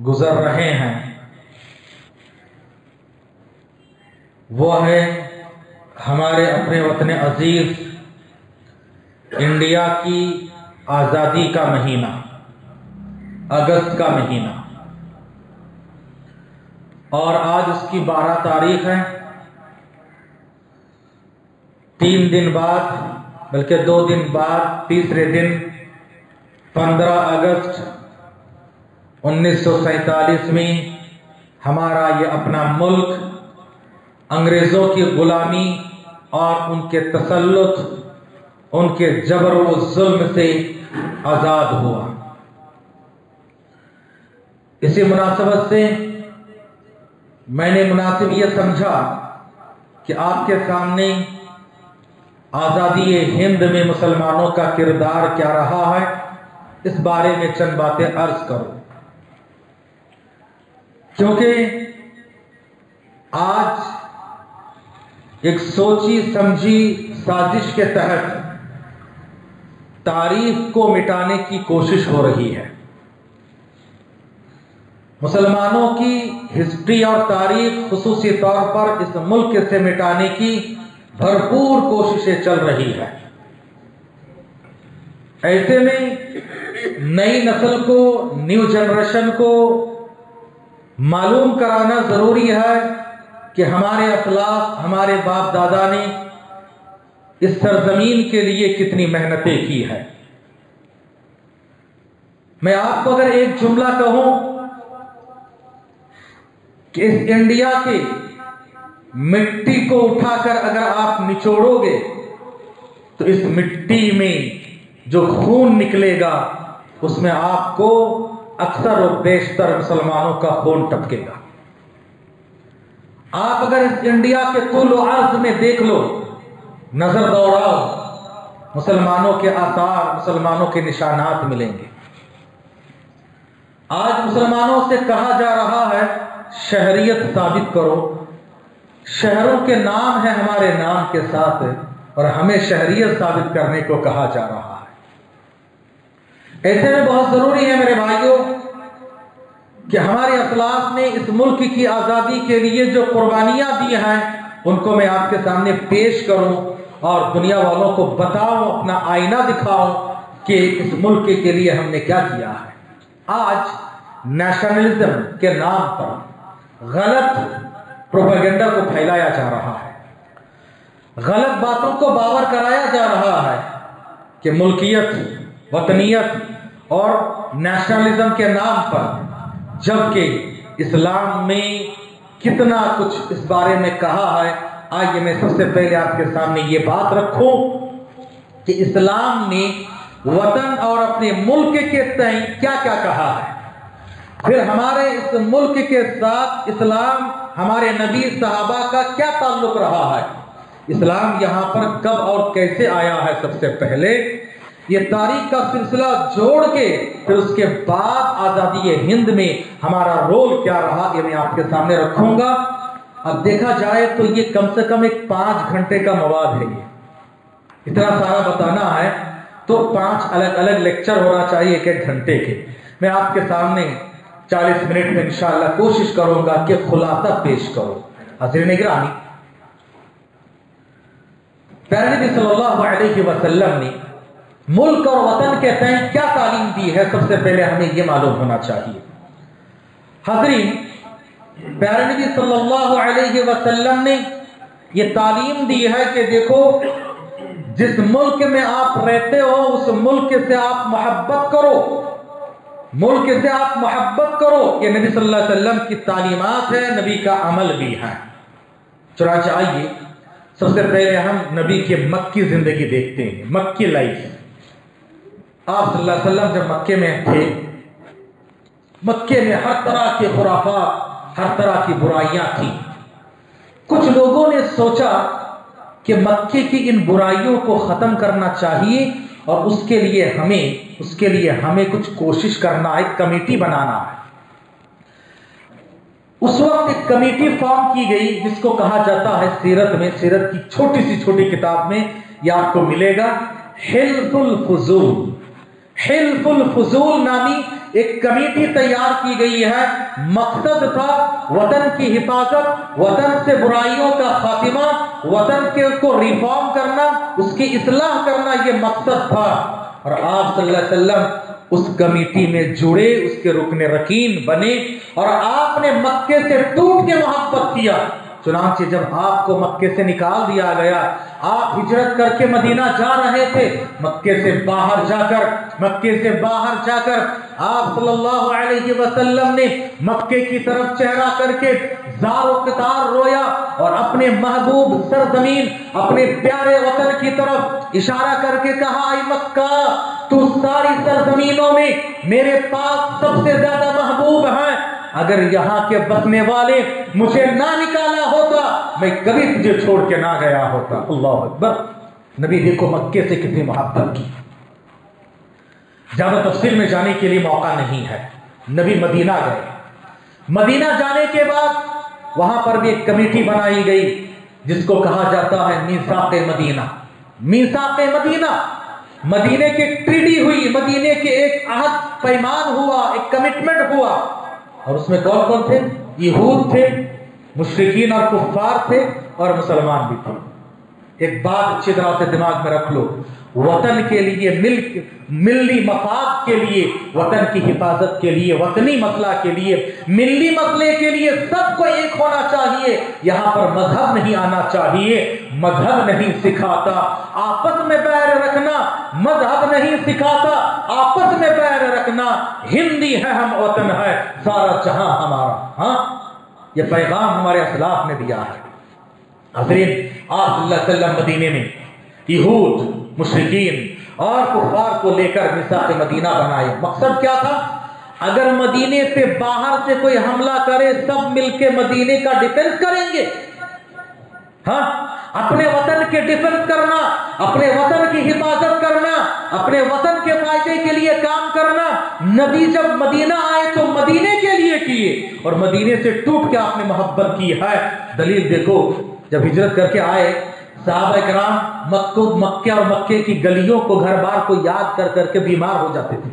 गुजर रहे हैं। वो है हमारे अपने वतन अज़ीज़, इंडिया की आज़ादी का महीना, अगस्त का महीना। और आज उसकी बारह तारीख है। तीन दिन बाद, बल्कि दो दिन बाद, तीसरे दिन, पंद्रह अगस्त उन्नीस में हमारा ये अपना मुल्क अंग्रेज़ों की गुलामी और उनके तसल्लुत उनके जबर जुल्म से आज़ाद हुआ। इसी मुनासबत से मैंने मुनासिब यह समझा कि आपके सामने आज़ादी हिंद में मुसलमानों का किरदार क्या रहा है, इस बारे में चंद बातें अर्ज़ करो। क्योंकि आज एक सोची समझी साजिश के तहत तारीख को मिटाने की कोशिश हो रही है। मुसलमानों की हिस्ट्री और तारीख खसूसी तौर पर इस मुल्क से मिटाने की भरपूर कोशिशें चल रही है। ऐसे में नई नस्ल को न्यू जनरेशन को मालूम कराना ज़रूरी है कि हमारे अखलाक, हमारे बाप दादा ने इस सरजमीन के लिए कितनी मेहनतें की है। मैं आपको अगर एक जुमला कहूँ कि इस इंडिया के मिट्टी को उठाकर अगर आप निचोड़ोगे तो इस मिट्टी में जो खून निकलेगा, उसमें आपको अक्सर और बेशतर मुसलमानों का खून टपकेगा। आप अगर इंडिया के कुल अर्ज़ में देख लो, नज़र दौड़ाओ, मुसलमानों के आसार मुसलमानों के निशानात मिलेंगे। आज मुसलमानों से कहा जा रहा है, शहरियत साबित करो। शहरों के नाम है हमारे नाम के साथ, और हमें शहरियत साबित करने को कहा जा रहा है। ऐसे में बहुत ज़रूरी है मेरे भाइयों, कि हमारे असलाफ ने इस मुल्क की आज़ादी के लिए जो कुर्बानियाँ दी हैं, उनको मैं आपके सामने पेश करूँ और दुनिया वालों को बताओ अपना आईना दिखाओ कि इस मुल्क के लिए हमने क्या किया है। आज नेशनलिज्म के नाम पर गलत प्रोपेगेंडा को फैलाया जा रहा है। गलत बातों को बावर कराया जा रहा है कि मुल्कियत वतनीयत और नेशनलिज्म के नाम पर, जबकि इस्लाम में कितना कुछ इस बारे में कहा है, आइए मैं सबसे पहले आपके सामने ये बात रखूँ कि इस्लाम ने वतन और अपने मुल्क के तय क्या क्या कहा है। फिर हमारे इस मुल्क के साथ इस्लाम हमारे नबी साहबा का क्या ताल्लुक रहा है? इस्लाम यहाँ पर कब और कैसे आया है सबसे पहले? ये तारीख का सिलसिला जोड़ के, फिर उसके बाद आज़ादी हिंद में हमारा रोल क्या रहा, ये मैं आपके सामने रखूँगा। अब देखा जाए तो ये कम से कम एक पाँच घंटे का मवाद है ये। इतना सारा बताना है तो पाँच अलग अलग लेक्चर होना चाहिए एक एक घंटे के। मैं आपके सामने 40 मिनट में इंशाला कोशिश करूँगा कि खुलासा पेश करो। हजर निगरानी। नबी सल्लल्लाहु अलैहि वसल्लम ने मुल्क और वतन के तय क्या तालीम दी है, सबसे पहले हमें यह मालूम होना चाहिए। हजरीन, प्यारे नबी सल्लल्लाहु अलैहि वसल्लम ने यह तालीम दी है कि देखो, जिस मुल्क में आप रहते हो, उस मुल्क से आप मोहब्बत करो। मुल्क से आप मोहब्बत करो। ये नबी सल्लल्लाहु अलैहि वसल्लम की तालीमात है, नबी का अमल भी है। चुनाच आइए, सबसे पहले हम नबी के मक्की ज़िंदगी देखते हैं, मक्की लाइफ। आप सल्लल्लाहु जब मक्के में थे, मक्के में हर तरह के खुराफा हर तरह की बुराइयाँ थी। कुछ लोगों ने सोचा कि मक्के की इन बुराइयों को ख़त्म करना चाहिए और उसके लिए हमें, उसके लिए हमें कुछ कोशिश करना है कमेटी बनाना है। उस वक्त एक कमेटी फॉर्म की गई, जिसको कहा जाता है सीरत में, सीरत की छोटी सी छोटी किताब में यह आपको मिलेगा, हिल्फुल फजूल। हिल्फुल फजूल नामी एक कमेटी तैयार की गई है। मकसद था वतन की हिफाजत, वतन से बुराइयों का खातिमा, वतन के को रिफॉर्म करना, उसकी इसलाह करना यह मकसद था। और आप सल्लल्लाहु अलैहि वसल्लम उस कमेटी में जुड़े, उसके रुकने रकीन बने और आपने मक्के से टूट के मोहब्बत किया। चुनाचे जब आपको मक्के से निकाल दिया गया आप हिजरत करके मदीना जा रहे थे, मक्के से बाहर जाकर, मक्के से बाहर जाकर आप सल्लल्लाहु अलैहि वसल्लम ने मक्के की तरफ़ चेहरा करके जारो कतार रोया और अपने महबूब सरजमीन, अपने प्यारे वतन की तरफ़ इशारा करके कहा, आई मक्का, तू सारी सरजमीनों में मेरे पास सबसे ज़्यादा महबूब है। अगर यहाँ के बसने वाले मुझे ना निकाला होता, मैं कभी तुझे छोड़ के ना गया होता। अल्लाह अकबर। नबी देखो मक्के से कितनी मोहब्बत की। ज़्यादा तफसील में जाने के लिए मौका नहीं है। नबी मदीना गए। मदीना जाने के बाद वहाँ पर भी एक कमेटी बनाई गई, जिसको कहा जाता है मीसाक मदीना। मीसाक मदीना। मदीने की ट्रीडी हुई, मदीने के एक अहद पैमान हुआ, एक कमिटमेंट हुआ। और उसमें कौन कौन थे? यहूद थे, मुश्रकिन और कुफार थे और मुसलमान भी थे। एक बात अच्छी तरह से दिमाग में रख लो। वतन के लिए मिल मिल्ली मफाद के लिए, वतन की हिफाजत के लिए, वतनी मसला के लिए मिल्ली मसले के लिए सबको एक होना चाहिए। यहाँ पर मज़हब नहीं आना चाहिए। मज़हब नहीं सिखाता। आपस में पैर रखना, मज़हब नहीं सिखाता। आपस में पैर रखना, हिंदी है, हम वतन है। सारा जहाँ हमारा हाँ? ये पैगाम हमारे असलाफ ने दिया है। हजरीन आप मदीने में, यहूद मुशरकिन और कुफार को लेकर मिसाक मदीना बनाए। मकसद क्या था? अगर मदीने से बाहर से कोई हमला करे, सब मिलके मदीने का डिफेंस करेंगे। हाँ? अपने वतन के डिफेंस करना, अपने वतन की हिफाजत करना, अपने वतन के फ़ायदे के लिए काम करना। नबी जब मदीना आए तो मदीने के लिए किए। और मदीने से टूट के आपने मोहब्बत की है। दलील देखो, जब हिजरत करके आए साहब मक्को, मक्के और मक्के की गलियों को घर बार को याद कर करके बीमार हो जाते थे।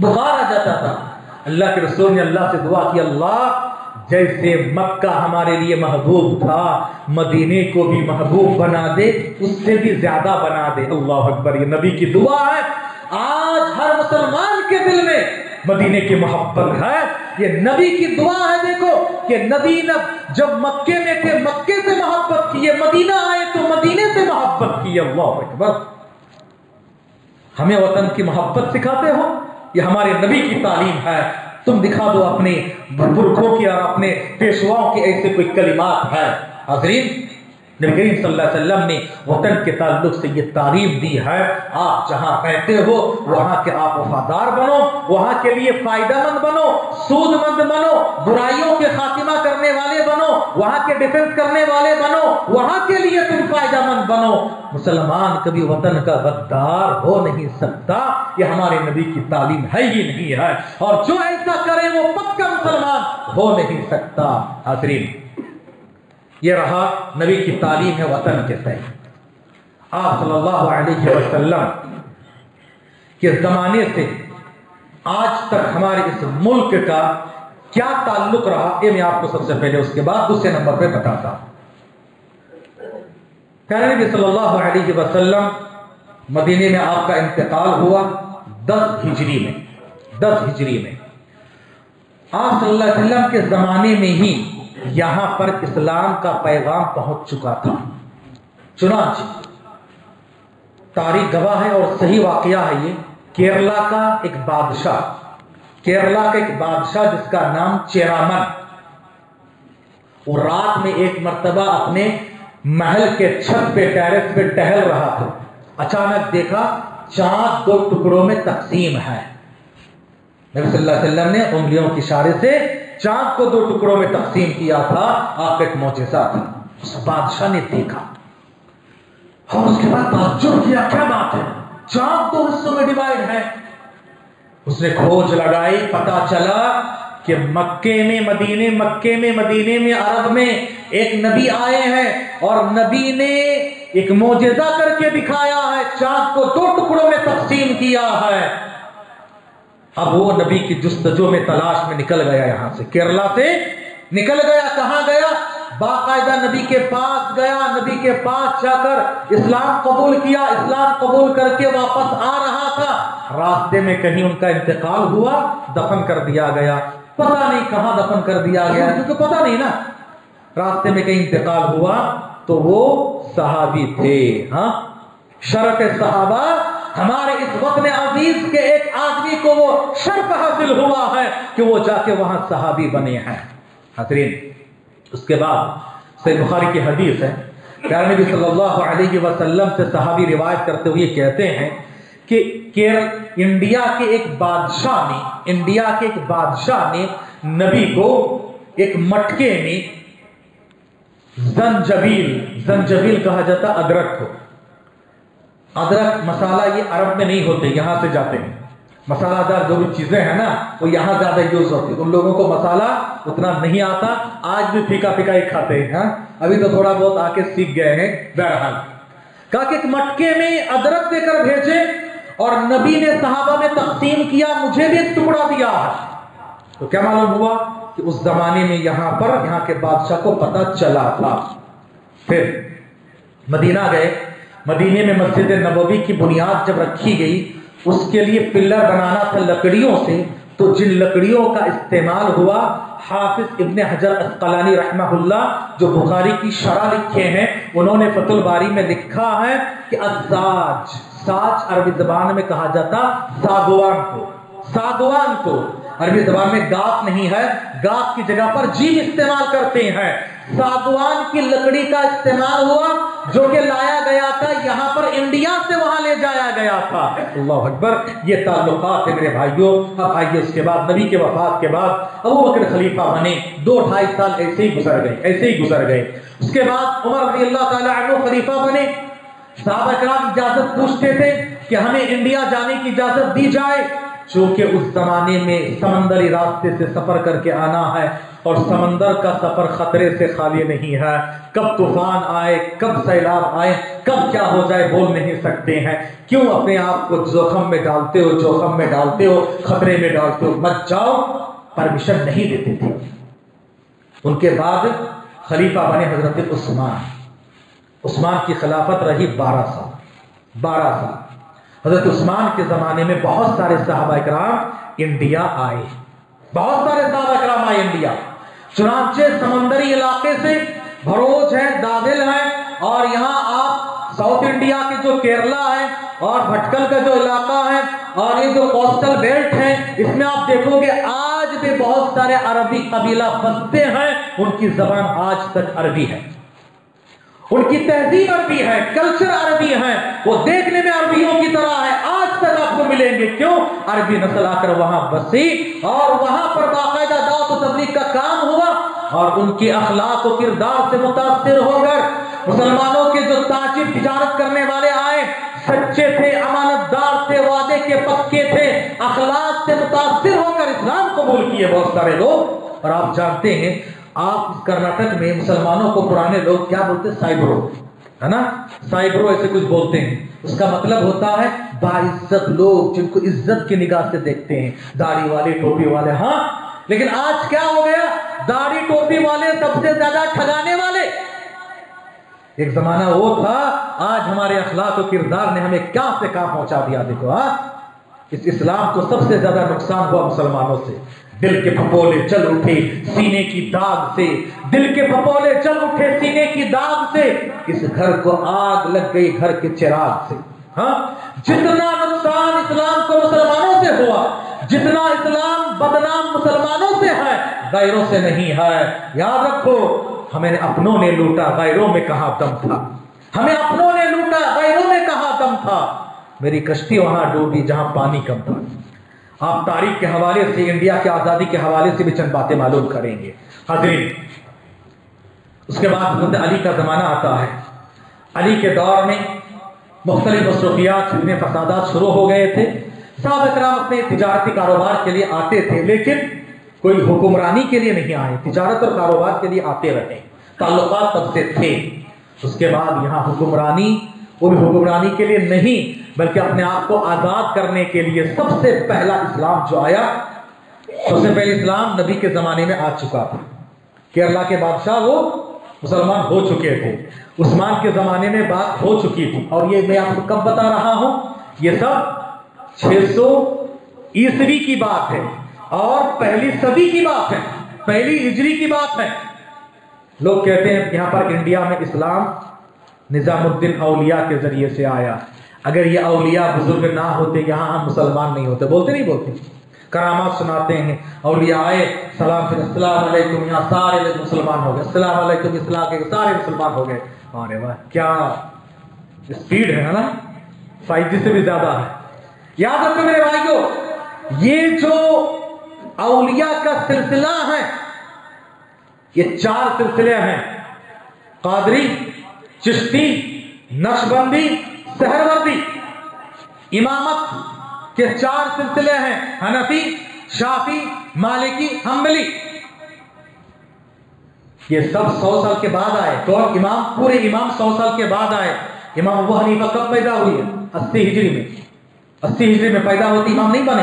बुखार आ जाता था। अल्लाह के रसूल ने अल्लाह से दुआ की, अल्लाह, जैसे मक्का हमारे लिए महबूब था, मदीने को भी महबूब बना दे, उससे भी ज़्यादा बना दे। अल्लाह अकबर, ये नबी की दुआ है। आज हर मुसलमान के दिल में मदीने की मोहब्बत है। ये नबी की दुआ है देखो कि नबी न जब मक्के में थे, मक्के से मोहब्बत की, ये मदीना आए तो मदीने से मोहब्बत की, अल्लाह अकबर। हमें वतन की मोहब्बत सिखाते हो, ये हमारे नबी की तालीम है। तुम दिखा दो अपने पुरखों की और अपने पेशवाओं के ऐसे कोई कलिमात है। हाजरीन नबी ने वतन के ताल्लुक से ये तारीफ़ दी है, आप जहाँ रहते हो, वहाँ के आप वफादार बनो, वहाँ के लिए फ़ायदेमंद बनो, सूदमंद बनो, बुराइयों के खातिमा करने वाले बनो, वहाँ के डिफेंस करने वाले बनो, वहाँ के लिए तुम फ़ायदेमंद बनो। मुसलमान कभी वतन का गद्दार हो नहीं सकता, ये हमारे नबी की तालीम है ही नहीं है, और जो ऐसा करे वो पक्का मुसलमान हो नहीं सकता। हाजरीन ये रहा नबी की तालीम है वतन के सही आप सल्लल्लाहु अलैहि वसल्लम के ज़माने से आज तक हमारे इस मुल्क का क्या ताल्लुक रहा, ये मैं आपको सबसे पहले उसके बाद दूसरे नंबर पे बताता प्यारे नबी सल्लल्लाहु अलैहि वसल्लम मदीने में आपका इंतकाल हुआ दस हिजरी में, दस हिजरी में। आप सल्लल्लाहु अलैहि वसल्लम के ज़माने में ही यहाँ पर इस्लाम का पैगाम पहुँच चुका था। चुनाच, तारीख गवाह है और सही वाकया है ये। केरला का एक बादशाह, केरला का एक बादशाह जिसका नाम चेरामन। वो रात में एक मर्तबा अपने महल के छत पे, टेरेस पे टहल रहा था। अचानक देखा चाँद दो टुकड़ों में तकसीम है। नबी सल्लल्लाहु अलैहि वसल्लम ने उंगलियों के इशारे से चाँद को दो टुकड़ों में तकसीम किया था एक मोजेसा था। बादशाह ने देखा। और उसके बाद ताजुब किया, क्या बात है? चाँद दो हिस्सों में डिवाइड है। उसने खोज लगाई, पता चला कि मक्के में, मदीने, मक्के में, मदीने में, अरब में एक नबी आए हैं और नबी ने एक मोजेजा करके दिखाया है चाँद को दो टुकड़ों में तकसीम किया है। अब वो नबी की जुस्तजो में तलाश में निकल गया यहाँ से। केरला से निकल गया, कहाँ गया? बाकायदा नबी के पास गया, नबी के पास जाकर इस्लाम कबूल किया, इस्लाम कबूल करके वापस आ रहा था। रास्ते में कहीं उनका इंतकाल हुआ, दफन कर दिया गया। पता नहीं कहाँ दफन कर दिया गया क्योंकि तो पता नहीं ना। रास्ते में कहीं इंतकाल हुआ तो वो सहाबी थे हाँ? शरत सहाबा हमारे इस वक्त अज़ीज़ के एक आदमी को वो शर्फ हासिल हुआ है कि वो जाके वहाँ सहाबी बने हैं। हसरीन उसके बाद सही बुखारी की हदीस है। प्यार नबी सल्लल्लाहु अलैहि वसल्लम से सहाबी रिवायत करते हुए कहते हैं कि केरल, इंडिया के एक बादशाह ने, इंडिया के एक बादशाह ने नबी को एक मटके में जंजबील जंजबील कहा जाता अदरक को अदरक मसाला ये अरब में नहीं होते, यहाँ से जाते हैं। मसालादार जो भी चीज़ें हैं ना, वो यहाँ ज़्यादा यूज़ होती है। उन लोगों को मसाला उतना नहीं आता, आज भी फीका फीका ही खाते हैं हाँ। अभी तो थोड़ा बहुत आके सीख गए हैं, बहरहाल। कहा कि एक मटके में अदरक देकर भेजे, और नबी ने सहाबा में तकसीम किया, मुझे भी एक टुकड़ा दिया। तो क्या मालूम हुआ कि उस जमाने में यहाँ पर, यहाँ के बादशाह को पता चला था। फिर मदीना गए मदीने में मस्जिद नबवी की बुनियाद जब रखी गई, उसके लिए पिल्लर बनाना था लकड़ियों से तो जिन लकड़ियों का इस्तेमाल हुआ, हाफिज इब्ने हजर अस्कलानी रहमा जो बुखारी की शरा लिखे हैं, उन्होंने फतुल बारी में लिखा है कि अजाज साज अरबी जबान में कहा जाता सागवान को सागवान को। अरबी जबान में गाप नहीं है गाप की जगह पर जीव इस्तेमाल करते हैं। सागवान की लकड़ी का इस्तेमाल हुआ, जो कि लाया गया था, यहाँ पर इंडिया से वहाँ ले जाया गया था। अल्लाह अकबर, ये ताल्लुकात है मेरे भाइयों। अब आइए उसके बाद, नबी के वफात के बाद, अबू बकर खलीफा बने, दो ढाई साल ऐसे ही गुजर गए, ऐसे ही गुजर गए। उसके बाद उमर रज़ी अल्लाह खलीफा बने। साहब इजाज़त पूछते थे कि हमें इंडिया जाने की इजाज़त दी जाए। चूँकि उस जमाने में समंदरी रास्ते से सफ़र करके आना है और समंदर का सफ़र खतरे से खाली नहीं है। कब तूफ़ान आए, कब सैलाब आए, कब क्या हो जाए बोल नहीं सकते हैं। क्यों अपने आप को जोखम में डालते हो, जोखम में डालते हो, खतरे में डालते हो? मत जाओ, परमिशन नहीं देते थे। उनके बाद खलीफा बने हज़रत उस्मान। उस्मान की खिलाफत रही बारह साल बारह साल। हज़रत उस्मान के ज़माने में बहुत सारे साहबा कराम इंडिया आए। बहुत सारे साहबा कराम आए इंडिया। चुनाचे समंदरी इलाके से भरोज है, दादिल है, और यहाँ आप साउथ इंडिया के जो केरला है और भटकल का जो इलाका है और ये जो कोस्टल बेल्ट है, इसमें आप देखोगे आज भी बहुत सारे अरबी कबीला बसते हैं, उनकी जबान आज तक अरबी है। उनकी तहजीब अरबी है, कल्चर अरबी है, वो देखने में अरबियों की तरह है। आज तक आपको मिलेंगे क्यों? अरबी नस्ल आकर वहाँ बसी और वहाँ पर बाकायदा दावत तबलीग का काम हुआ और उनके अखलाक और किरदार से मुतासर होकर मुसलमानों के जो ताजिर तिजारत करने वाले आए, सच्चे थे, अमानतदार थे, वादे के पक्के थे, अखलाक से मुतासर होकर इस्लाम कबूल किए बहुत सारे लोग। और आप जानते हैं आप कर्नाटक में मुसलमानों को पुराने लोग क्या बोलते हैं? साइब्रो। है ना? साइब्रो ऐसे कुछ बोलते हैं। उसका मतलब होता है बाइज्जत लोग जिनको इज़्ज़त की निगाह से देखते हैं। दाढ़ी वाले, टोपी वाले हाँ। लेकिन आज क्या हो गया? दाढ़ी, टोपी वाले सबसे ज़्यादा ठगाने वाले। एक जमाना वो था, आज हमारे अखलाक किरदार ने हमें क्या से कहा पहुँचा दिया? देखो, हा। इस इस्लाम को सबसे ज़्यादा नुकसान हुआ मुसलमानों से। दिल के फपोले चल उठे सीने की दाग से। दिल के फपोले चल उठे सीने की दाग से। इस घर को आग लग गई घर के चिराग से। हाँ? जितना नुकसान इस्लाम को मुसलमानों से हुआ, जितना इस्लाम बदनाम मुसलमानों से है, गैरों से नहीं है। याद रखो, हमें अपनों ने लूटा, गैरों में कहा दम था? हमें अपनों ने लूटा, गैरों में कहा दम था? मेरी कश्ती वहाँ डूबी जहाँ पानी कम था। आप तारीख के हवाले से, इंडिया की आज़ादी के हवाले से भी चंद बातें मालूम करेंगे। हजरीन, उसके बाद हज़रत अली का ज़माना आता है। अली के दौर में मुख्तलिफ़ मसरूफियात, इतने फसादात शुरू हो गए थे। साहब कराम अपने तजारती कारोबार के लिए आते थे, लेकिन कोई हुक्मरानी के लिए नहीं आए। तजारत और कारोबार के लिए आते रहे। ताल्लुक तब से थे। उसके बाद यहाँ हुक्मरानी, वो भी हुक्मरानी के लिए नहीं बल्कि अपने आप को आज़ाद करने के लिए सबसे पहला इस्लाम जो आया, सबसे पहले इस्लाम नबी के ज़माने में आ चुका था। केरला के बादशाह वो मुसलमान हो चुके थे। उस्मान के ज़माने में बात हो चुकी थी। और ये मैं आपको कब बता रहा हूँ? ये सब 600 ईसवी की बात है। और पहली सदी की बात है। पहली हिजरी की बात है। लोग कहते हैं, यहाँ पर इंडिया में इस्लाम निज़ामुद्दीन अलिया के ज़रिए से आया। अगर ये अलिया बुज़ुर्ग ना होते यहाँ हम मुसलमान नहीं होते, बोलते नहीं बोलते। करामात सुनाते हैं अलिया आए, सलाम फिर अस्सलाम यहाँ सारे मुसलमान हो गए। अस्सलाम इस्लाम के सारे मुसलमान हो गए। अरे वाह, क्या स्पीड है ना? फाइव जी से भी ज़्यादा है। याद रखो मेरे भाइयों, ये जो अलिया का सिलसिला है, ये चार सिलसिले हैं। कादरी, चिश्ती, नक्शबंदी सहरवर्दी, इमामत के चार सिलसिले हैं, हनफी, शाफी, मालिकी, हम्बली। ये सब सौ साल के बाद आए, कौन? इमाम, पूरे इमाम सौ साल के बाद आए। इमाम अबू हनीफा कब पैदा हुई है? अस्सी हिजरी में। अस्सी हिजरी में पैदा होती इमाम नहीं बने।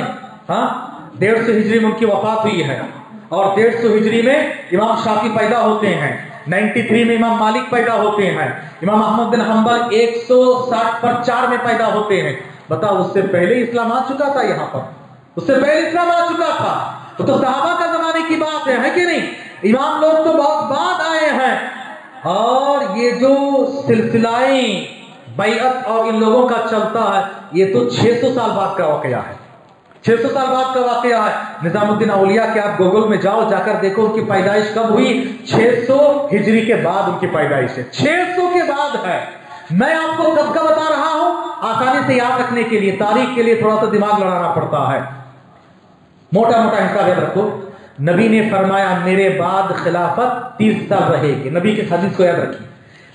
हाँ? डेढ़ सौ हिजरी में उनकी वफात हुई है। और डेढ़ सौ हिजरी में इमाम शाफी पैदा होते हैं। 93 में इमाम मालिक पैदा होते हैं। इमाम अहमद बिन हम्बल 160 पर चार में पैदा होते हैं। बताओ उससे पहले इस्लाम आ चुका था यहाँ पर? उससे पहले इस्लाम आ चुका था। तो, तो सहाबा का जमाने की बात है, है कि नहीं? इमाम लोग तो बहुत बाद आए हैं। और ये जो सिलसिलाएँ बैत और इन लोगों का चलता है ये तो 600 साल बाद का वाकया है। 600 साल बाद का वाकया है। निजामुद्दीन अलिया के आप गूगल में जाओ, जाकर देखो उनकी पैदाइश कब हुई। 600 हिजरी के बाद उनकी पैदाइश है। 600 के बाद है। मैं आपको कब का बता रहा हूँ? आसानी से याद रखने के लिए, तारीख के लिए थोड़ा सा दिमाग लड़ाना पड़ता है। मोटा मोटा हिसाब याद रखो। नबी ने फरमाया, मेरे बाद खिलाफत तीस साल रहेगी। नबी के हदीस को याद रखिए।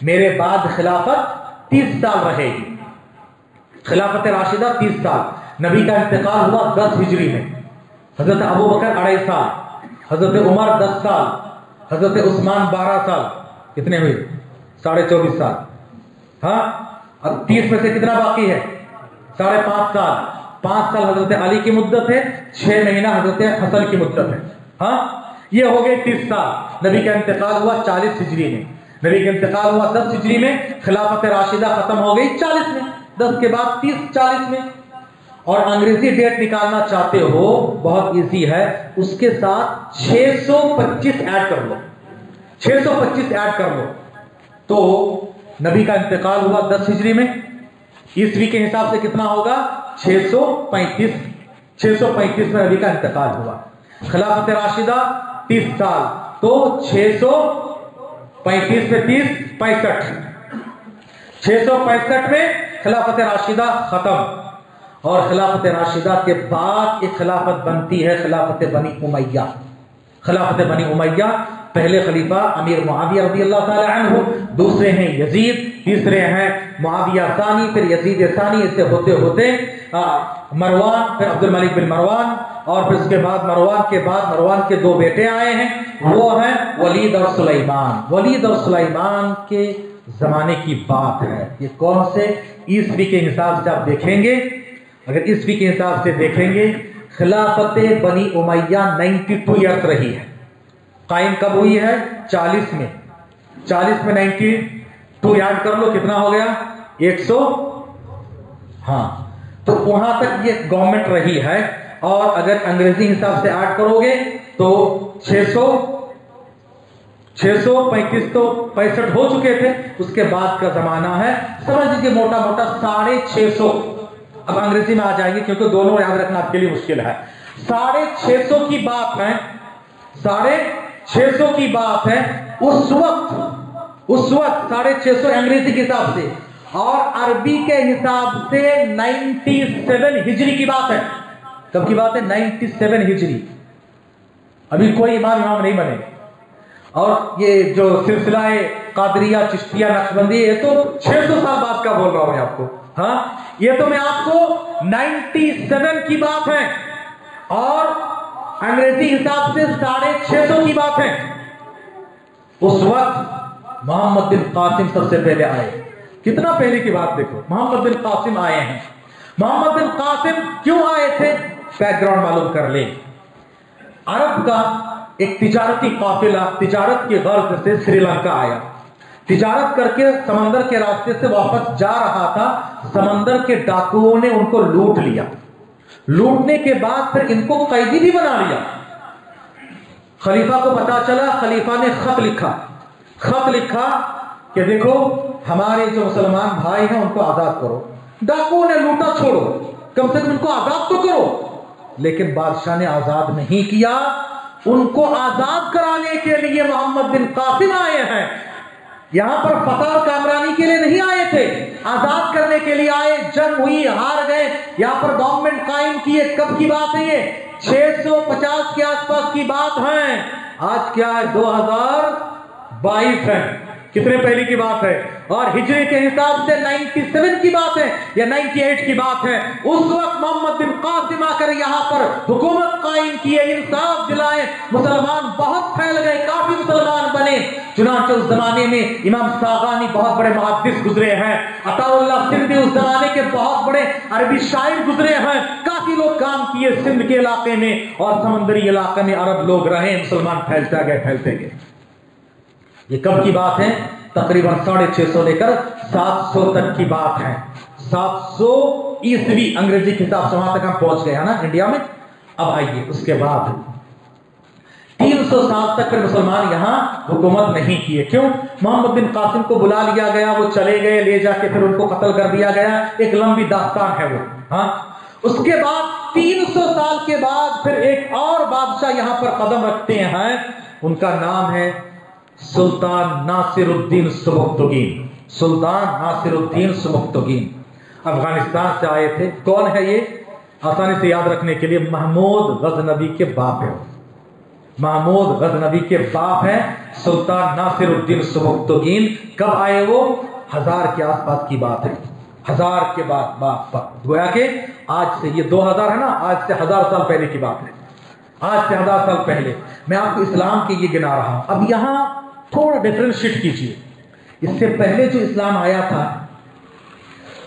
मेरे बाद खिलाफत तीस साल रहेगी। खिलाफत राशिदा तीस साल। नबी का इंतकाल हुआ दस हिजरी में। हज़रत अबू बकर अढ़ाई साल, हज़रत उमर दस साल, हज़रत उस्मान बारह साल, कितने हुए? साढ़े चौबीस साल। हाँ? अब तीस में से कितना बाकी है? साढ़े पाँच साल। पाँच साल हज़रत अली की मुद्दत है, छह महीना हज़रत हसन की मुद्दत है। हाँ? ये हो गए तीस साल। नबी का इंतकाल हुआ चालीस हिजरी में। नबी का इंतकाल हुआ दस हिजरी में, खिलाफत राशिदा खत्म हो गई चालीस में। दस के बाद तीस, चालीस में। और अंग्रेज़ी डेट निकालना चाहते हो, बहुत इजी है, उसके साथ 625 ऐड कर लो। 625 ऐड कर लो। तो नबी का इंतकाल हुआ 10 हिजरी में। ईस्वी के हिसाब से कितना होगा? 635 635 में नबी का इंतकाल हुआ। खिलाफत राशिदा 30 साल। तो 635 में 30 पैंसठ। 665 में खिलाफत राशिदा खत्म। और खिलाफत राशिदा के बाद एक खिलाफत बनती है खिलाफत बनी उमैया। खिलाफत बनी उमैया, पहले खलीफा अमीर मुआविया रज़ी अल्लाह अन्हु, दूसरे हैं यजीद, तीसरे हैं मुआविया सानी, फिर यजीद सानी, इससे होते होते मरवान, फिर अब्दुल मलिक बिन मरवान, और फिर उसके बाद मरवान के बाद मरवान के दो बेटे आए हैं, वो हैं वलीद और सुलेमान। वलीद और सुलेमान के जमाने की बात है। ये कौन से? ईस्वी के हिसाब से आप देखेंगे अगर ईस्वी के हिसाब से देखेंगे, खिलाफत बनी उमैया 92 ईयर्स रही है। कायम कब हुई है? 40 में। 40 में 92 याद कर लो, कितना हो गया? 100 हाँ। तो वहाँ तक ये गवर्नमेंट रही है, और अगर अंग्रेज़ी हिसाब से ऐड करोगे तो 600 635 तो पैंसठ हो चुके थे, उसके बाद का जमाना है। समझ लीजिए मोटा मोटा साढ़े छह सौ। अब अंग्रेज़ी में आ जाएँगे, क्योंकि दोनों याद रखना आपके लिए मुश्किल है। साढ़े छह सौ की बात है, साढ़े छह सौ की बात है, उस वक्त उस वक्त साढ़े छह सौ अंग्रेज़ी के हिसाब से, और अरबी के हिसाब से 97 हिजरी की बात है। कब की बात है? 97 हिजरी। अभी कोई इमाम इमाम नहीं बने। और ये जो सिलसिला कादरिया, चिश्तिया नक्शबंदी ये तो 600 साल बाद का बोल रहा हूँ मैं आपको। हाँ? ये तो मैं आपको 97 की बात है। और अंग्रेज़ी हिसाब से साढ़े छह सौ की बात है। उस वक्त मोहम्मद बिन कासिम सबसे पहले आए। कितना पहले की बात देखो? मोहम्मद बिन कासिम आए हैं। मोहम्मद बिन कासिम क्यों आए थे? बैकग्राउंड मालूम कर ले। अरब का एक तिजारती काफिला, तिजारत के गर्ज से श्रीलंका आया। तिजारत करके समंदर के रास्ते से वापस जा रहा था। समंदर के डाकुओं ने उनको लूट लिया। लूटने के बाद फिर इनको कैदी भी बना लिया। खलीफा को पता चला, खलीफा ने खत लिखा। खत लिखा कि देखो, हमारे जो मुसलमान भाई हैं, उनको आज़ाद करो। डाकुओं ने लूटा, छोड़ो। कम से कम इनको आज़ाद तो करो। लेकिन बादशाह ने आज़ाद नहीं किया। उनको आज़ाद कराने के लिए मोहम्मद बिन कासिम आए हैं। यहाँ पर फतह कामरानी के लिए नहीं आए थे। आज़ाद करने के लिए आए, जंग हुई, हार गए। यहाँ पर गवर्नमेंट कायम किए कब की बात है ये? 650 के आसपास की बात है। आज क्या है? 2022 है। कितने पहले की बात है? और हिजरी के हिसाब से 97 की बात है या 98 की बात है? उस वक्त मोहम्मद बिन कासिम आकर यहाँ पर हुकूमत कायम किए इंसाफ दिलाए। मुसलमान बहुत फैल गए, काफ़ी मुसलमान बने। चुनाचे उस जमाने में इमाम सागानी बहुत बड़े मुहदस गुजरे हैं। अताउल्ला सिंधी उस जमाने के बहुत बड़े अरबी शायर गुजरे हैं। काफ़ी लोग काम किए सिंध के इलाके में और समुद्री इलाके में अरब लोग रहे, मुसलमान फैलते गए फैलते गए। ये कब की बात है? तकरीबन साढ़े छह सौ लेकर सात सौ तक की बात है। सात सौ ईस्वी अंग्रेज़ी के हिसाब से वहाँ तक हम पहुँच गए ना, इंडिया में? अब आइए, उसके बाद। 300 साल तक मुसलमान यहाँ हुकूमत नहीं किए। क्यों? मोहम्मद बिन कासिम को बुला लिया गया, वो चले गए, ले जाके फिर उनको कत्ल कर दिया गया। एक लंबी दास्तान है वो हाँ। उसके बाद 300 साल के बाद फिर एक और बादशाह यहाँ पर कदम रखते हैं। उनका नाम है सुल्तान नासिरुद्दीन सुबुक्तुगीन। सुल्तान नासिरुद्दीन सुबुक्तुगीन। अफ़गानिस्तान से आए थे। कौन है ये? आसानी से याद रखने के लिए महमूद गजनबी के बाप है महमूद गजनबी के बाप है सुल्तान नासिरुद्दीन सुबुक्तुगीन। कब आए वो? हज़ार के आसपास की बात है। हज़ार के बाद गोया के आज से ये 2000 है ना? आज से हज़ार साल पहले की बात है। आज से हज़ार साल पहले। मैं आपको इस्लाम के ये गिना रहा हूँ। अब यहाँ थोड़ा डिफ्रेंशिएट कीजिए। इससे पहले जो इस्लाम आया था,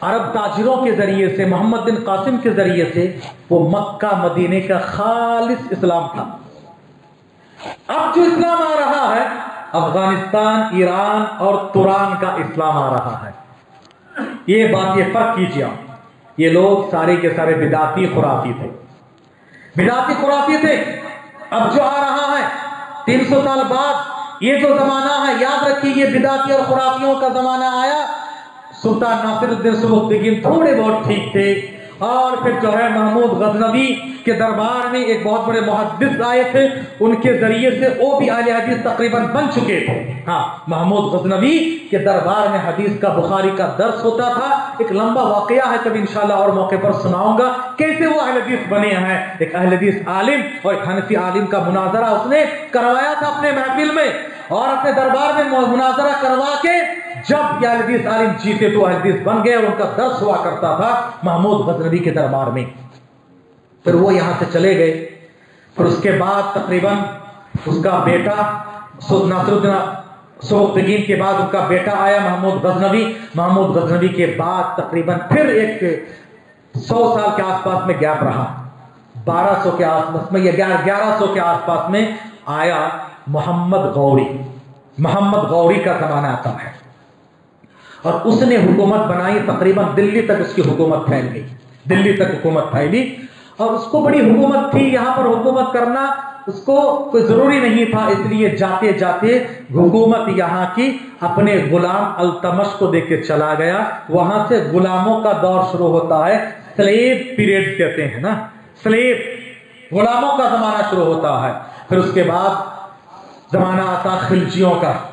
अरब ताजिरों के ज़रिए से, मोहम्मद बिन कासिम के ज़रिए से, वो मक्का, मदीने का खालिस इस्लाम था। अब जो इस्लाम आ रहा है, अफ़गानिस्तान, ईरान और तुरान का इस्लाम आ रहा है। ये बात ये फ़र्क कीजिए आप। ये लोग सारे के सारे बिदाती खुराफी थे। बिदाती खुराफी थे। अब जो आ रहा है 300 साल बाद ये जो जमाना है, याद रखिए ये बिदाती और खुराफियों का जमाना आया। सुल्तान नासिरुद्दीन सुबुद्दीन थोड़े बहुत ठीक थे। और फिर जो है महमूद गजनबी के दरबार में एक बहुत बड़े मुहदस आए थे, उनके ज़रिए से वो भी आले हदीस तकरीबन बन चुके थे। हाँ महमूद गजनबी के दरबार में हदीस का, बुखारी का दर्स होता था। एक लंबा वाकया है कभी इंशाल्लाह और मौके पर सुनाऊँगा कैसे वो अहल हदीस बने हैं। एक अहल हदीस आलिम और एक हनफी आलिम का मुनाजरा उसने करवाया था अपने महफिल में। और अपने दरबार में मुनाजरा करवा के जब ये हदीस आलिम जीते तो हदीस बन गए और उनका दर्स हुआ करता था महमूद गजनबी के दरबार में। फिर वो यहाँ से चले गए। फिर उसके बाद तकरीबन उसका बेटा नासरुद्दीन सोबतगीन के बाद उनका बेटा आया महमूद गजनबी महमूद गजनबी के बाद तकरीबन फिर एक सौ साल के आसपास में गैप रहा। 1200 के आसपास में या ग्यारह सौ के आसपास में आया। मोहम्मद गौरी। मोहम्मद गौरी का जमाना आता है। और उसने हुकूमत बनाई, तकरीबन दिल्ली तक उसकी हुकूमत फैल गई। दिल्ली तक हुकूमत फैली। और उसको बड़ी हुकूमत थी। यहाँ पर हुकूमत करना उसको कोई ज़रूरी नहीं था, इसलिए जाते जाते हुकूमत यहाँ की अपने गुलाम अल्तमश को देख के चला गया। वहाँ से गुलामों का दौर शुरू होता है। स्लेब पीरियड कहते हैं ना। स्लेब गुलामों का जमाना शुरू होता है। फिर उसके बाद जमाना आता खिलजियों का।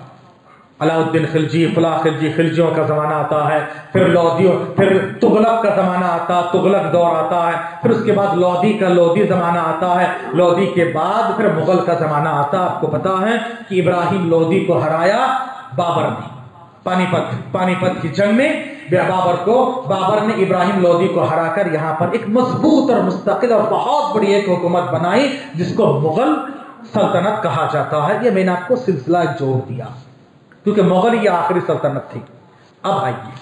अलाउद्दीन खिलजी, फला खिलजी, खिलजियों का ज़माना आता है। फिर लौदियों, फिर तुगलक का ज़माना आता, तुगलक दौर आता है। फिर उसके बाद लोधी का लोधी ज़माना आता है। लोधी के बाद फिर मुगल का ज़माना आता आपको पता है कि इब्राहिम लोधी को हराया बाबर ने। पानीपत पानीपत की जंग में बाबर को, बाबर ने इब्राहिम लोधी को हराकर यहाँ पर एक मज़बूत और मुस्तकिल और बहुत बड़ी एक हुकूमत बनाई, जिसको मुगल सल्तनत कहा जाता है। ये मैंने आपको सिलसिला जोड़ दिया, क्योंकि मुगल ये आखिरी सल्तनत थी। अब आइए।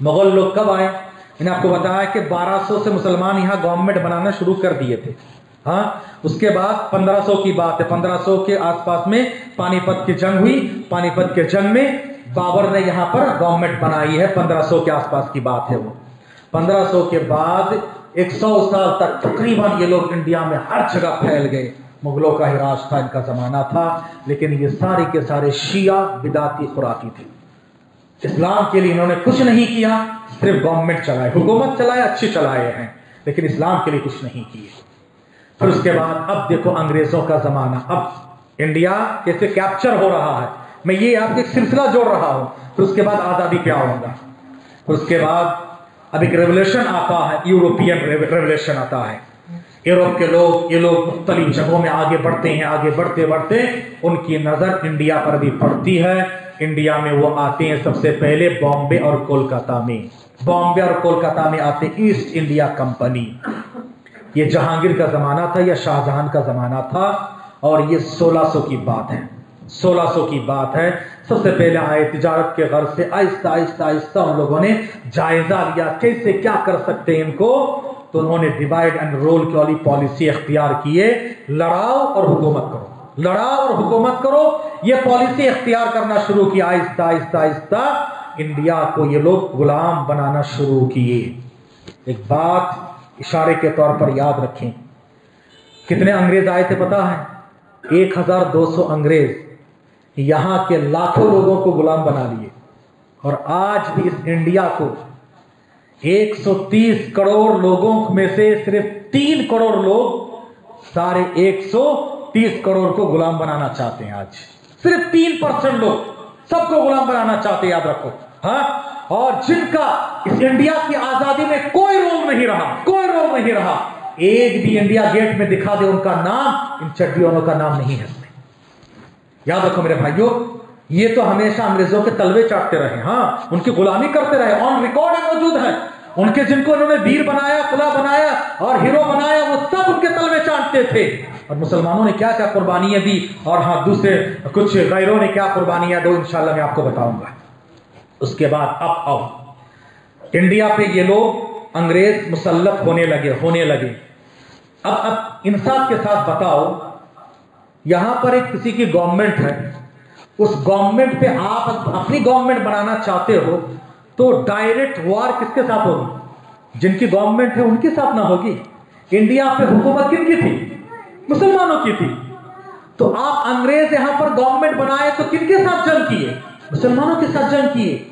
मुगल लोग कब आए? मैंने आपको बताया कि 1200 से मुसलमान यहाँ गवर्नमेंट बनाना शुरू कर दिए थे। हाँ उसके बाद 1500 की बात है। 1500 के आसपास में पानीपत की जंग हुई। पानीपत के जंग में बाबर ने यहाँ पर गवर्नमेंट बनाई है। 1500 के आसपास की बात है वो। 1500 के बाद 100 साल तक तकरीबन ये लोग इंडिया में हर जगह फैल गए। मुगलों का ही राज था इनका ज़माना था, लेकिन ये सारे के सारे शिया बिदाती खुराकी थे। इस्लाम के लिए इन्होंने कुछ नहीं किया, सिर्फ़ गवर्नमेंट चलाए, हुकूमत चलाए, अच्छी चलाए हैं, लेकिन इस्लाम के लिए कुछ नहीं किए। फिर उसके बाद, अब देखो अंग्रेज़ों का ज़माना, अब इंडिया कैसे कैप्चर हो रहा है। मैं ये आपके सिलसिला जोड़ रहा हूँ। फिर उसके बाद आज़ादी पे आऊँगा। फिर उसके बाद, अब एक रेवोल्यूशन आता है यूरोपियन रेवोल्यूशन आता है। यूरोप के लोग, ये लोग मुख्तलिफ़ जगहों में आगे बढ़ते हैं, आगे बढ़ते बढ़ते, उनकी नज़र इंडिया पर भी पड़ती है। इंडिया में वो आते हैं सबसे पहले बॉम्बे और कोलकाता में। बॉम्बे और कोलकाता में आते ईस्ट इंडिया कंपनी। ये जहांगीर का ज़माना था, या शाहजहां का ज़माना था, और ये 1600 की बात है। 1600 की बात है। सबसे पहले आए तिजारत के गर्ज से आहिस्ता आहिस्ता आहिस्ता उन लोगों ने जायजा लिया। कैसे क्या कर सकते हैं इनको? तो उन्होंने डिवाइड एंड रोल की वाली पॉलिसी अख्तियार किए। लड़ाओ और हुकूमत करो। लड़ाओ और हुकूमत करो। ये पॉलिसी अख्तियार करना शुरू किया। आहिस्ता आहिस्ता आहिस्ता इंडिया को ये लोग गुलाम बनाना शुरू किए। एक बात इशारे के तौर पर याद रखें। कितने अंग्रेज़ आए थे पता है? एक हज़ार दो सौ अंग्रेज़ यहाँ के लाखों लोगों को गुलाम बना लिए। और आज भी इस इंडिया को 130 करोड़ लोगों में से सिर्फ़ तीन करोड़ लोग सारे 130 करोड़ को गुलाम बनाना चाहते हैं आज। सिर्फ़ तीन परसेंट लोग सबको गुलाम बनाना चाहते याद रखो। हाँ? और जिनका इस इंडिया की आज़ादी में कोई रोल नहीं रहा, कोई रोल नहीं रहा, एक भी इंडिया गेट में दिखा दे उनका नाम, इन चड्डियों का नाम नहीं है। याद रखो मेरे भाइयों ये तो हमेशा अंग्रेज़ों के तलवे चाटते रहे हाँ उनकी गुलामी करते रहे ऑन रिकॉर्ड मौजूद है। उनके जिनको उन्होंने वीर बनाया, खुला बनाया और हीरो बनाया, वो सब उनके तलवे चाटते थे। और मुसलमानों ने क्या क्या कुर्बानियाँ दी? और हाँ दूसरे कुछ गैरों ने क्या कुर्बानियाँ दो, इंशाल्लाह मैं आपको बताऊँगा। उसके बाद अब आओ इंडिया पे ये लोग अंग्रेज़ मुसलत होने लगे होने लगे। अब अब, इंसाफ के साथ बताओ, यहाँ पर एक किसी की गवर्नमेंट है उस गवर्नमेंट पे आप अपनी गवर्नमेंट बनाना चाहते हो तो डायरेक्ट वार किसके साथ होगी? जिनकी गवर्नमेंट है उनके साथ ना होगी। इंडिया पे हुकूमत किन की थी? मुसलमानों की थी। तो आप अंग्रेज़ यहाँ पर गवर्नमेंट बनाए तो किनके साथ जंग किए? मुसलमानों के साथ जंग किए।